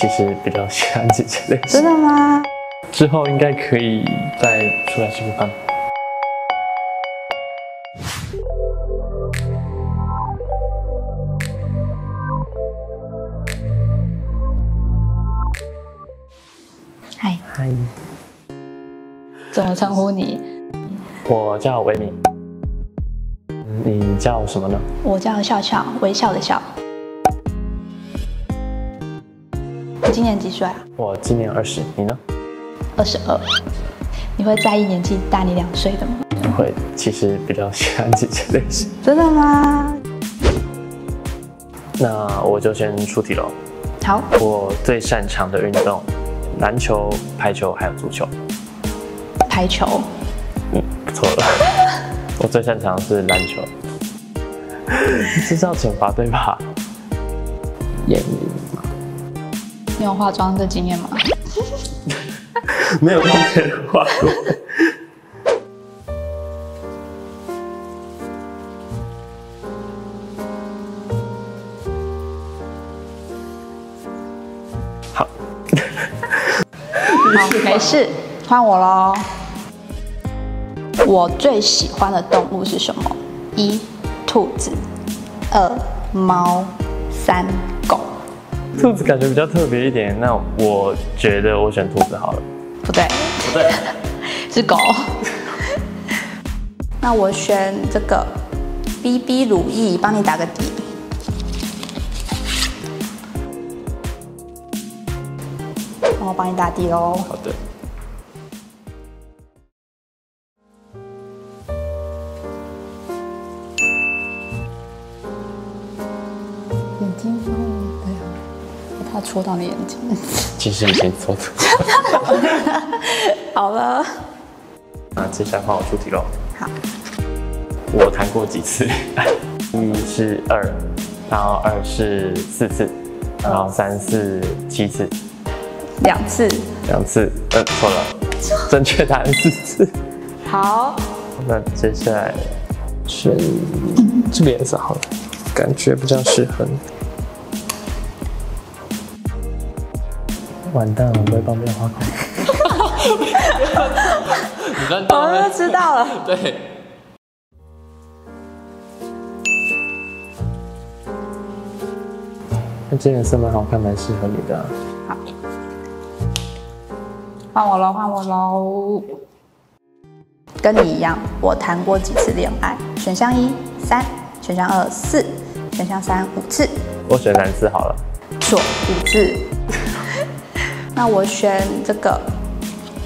其实比较喜欢姐姐类真的吗？之后应该可以再出来吃个饭。嗨，嗨，怎么称呼你？我叫维明。你叫什么呢？我叫笑笑，微笑的笑。你今年几岁啊？我今年二十，你呢？二十二。你会在意年纪大你两岁的吗？会，其实比较喜欢姐姐类型。真的吗？那我就先出题喽。好，我最擅长的运动，篮球、排球还有足球。排球。嗯，错了。我最擅长的是篮球。这是要惩罚对吧？眼吗？你有化妆的经验吗？没有跟别人化过。好，好，没事，换我喽。我最喜欢的动物是什么？一、兔子；二、猫；三、狗。兔子感觉比较特别一点，那我觉得我选兔子好了。不对，不对，是狗。那我选这个 B B 乳液，帮你打个底。我帮你打底喽。好的。戳到你眼睛。其实已经做错。好了。那接下来换我出题喽。好。我谈过几次？一是二，然后二是四次，然后三四七次。两次。两次，呃，错了，正确答案四次。好。那接下来选这个颜色好了，感觉比较适合你。完蛋了，我不会帮别人画口。你刚我就知道了。对。那这颜色蛮好看，蛮适合你的。好。换我喽，换我喽。跟你一样，我谈过几次恋爱？选项一三，选项二四，选项三五次。我选三次好了。错，五次。那我选这个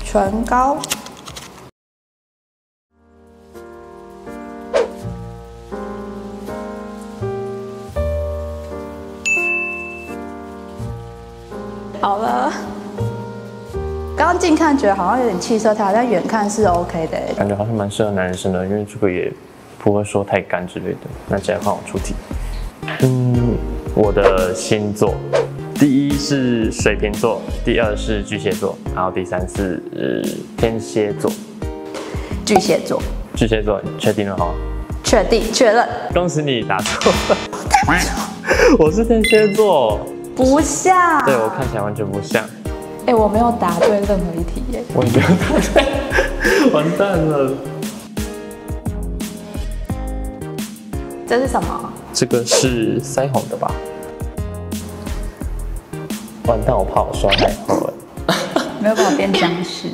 唇膏。好了。刚近看觉得好像有点气色太，但远看是 OK 的。感觉好像蛮适合男生的，因为这个也不会说太干之类的。那接下来换我出题。嗯，我的星座，第一是水瓶座，第二是巨蟹座，然后第三是天蝎座。巨蟹座。巨蟹座，确定了哈？确定，确认。恭喜你答错了。我是天蝎座。不像。对我看起来完全不像。哎，我没有答对任何一题耶！我也没有答对，完蛋了。这是什么？这个是腮红的吧？完蛋，我怕我刷太厚了。没有办法变僵尸。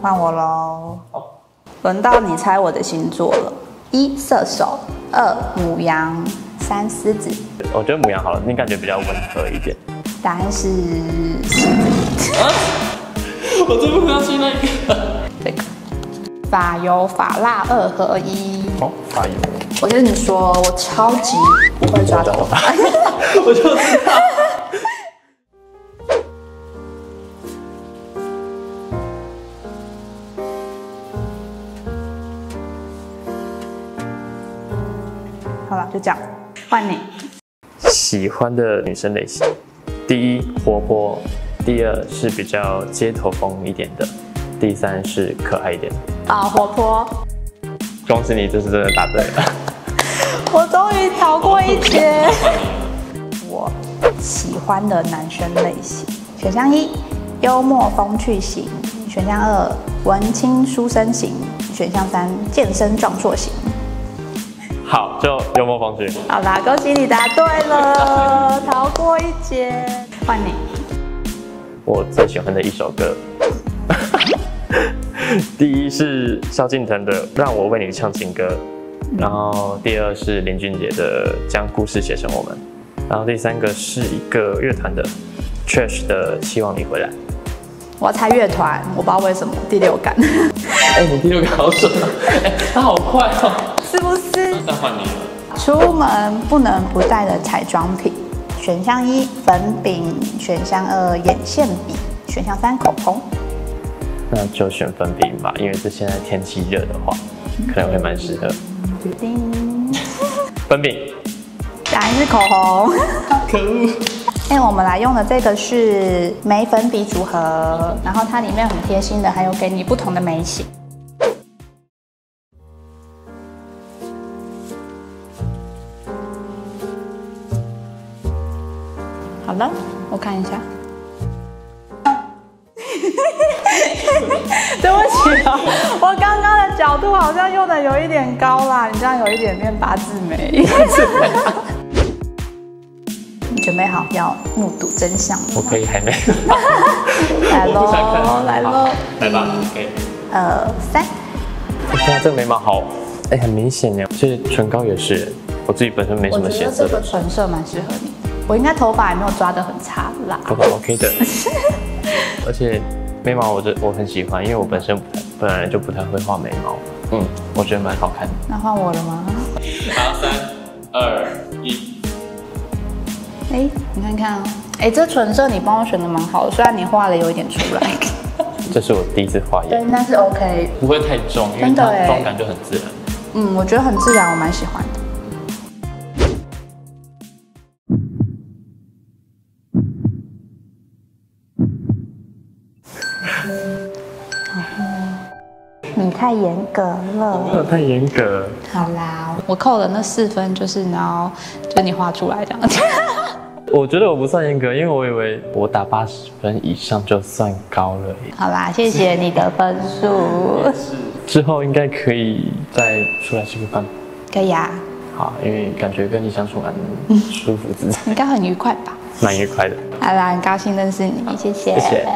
换我喽。轮到你猜我的星座了，一射手，二母羊，三狮子。我觉得母羊好了，你感觉比较温和一点。答案是狮子。我最不相信那个发油法蜡二合一。哦，法油。我跟你说，我超级不会抓头发。我就知道。好了，就这样，换你。喜欢的女生类型，第一活泼，第二是比较街头风一点的，第三是可爱一点。啊活泼，恭喜你，这次真的答对了。我终于逃过一劫。我喜欢的男生类型，选项一，幽默风趣型；选项二，文青书生型；选项三，健身壮硕型。好，就幽默风趣。好啦，恭喜你答对了，逃过一劫。换你，我最喜欢的一首歌，第一是萧敬腾的《让我为你唱情歌》，然后第二是林俊杰的《将故事写成我们》，然后第三个是一个乐团的 Trash 的《希望你回来》。我要猜乐团，我不知道为什么第六感，哎、你第六感好准啊！哎、他好快哦。是不是？那换你了。出门不能不带的彩妆品，选项一粉饼，选项二眼线笔，选项三口红。那就选粉饼吧，因为这现在天气热的话，可能会蛮适合。叮，粉饼，答案是口红。可恶。哎，我们来用的这个是眉粉笔组合，然后它里面很贴心的，还有给你不同的眉形。好了，我看一下。对不起啊，我刚刚的角度好像用的有一点高啦，你这样有一点变八字眉。你准备好要目睹真相吗？我可以还没。来喽，来喽，来吧。OK。呃，三，哇，这个眉毛好，哎、很明显耶。其实唇膏也是，我自己本身没什么显色这个唇色蛮适合你的。我应该头发也没有抓得很差啦。头发 OK 的。而且眉毛我这我很喜欢，因为我本身不太本来就不太会画眉毛，嗯，我觉得蛮好看的。那换我了吗？好，三二一。哎，你看看哦，哎，这唇色你帮我选的蛮好的，虽然你画的有一点出来。这是我第一次画眼，对，但是 OK。不会太重，因为它真的妆感就很自然。嗯，我觉得很自然，我蛮喜欢的。你太严格了。太严格。好啦，我扣了那四分就是然后就你画出来这样子。我觉得我不算严格，因为我以为我打八十分以上就算高了。好啦，谢谢你的分数。之后应该可以再出来吃个饭。可以啊，好，因为感觉跟你相处蛮舒服自在，应该很愉快吧？蛮愉快的。好啦，很高兴认识你，谢谢。谢谢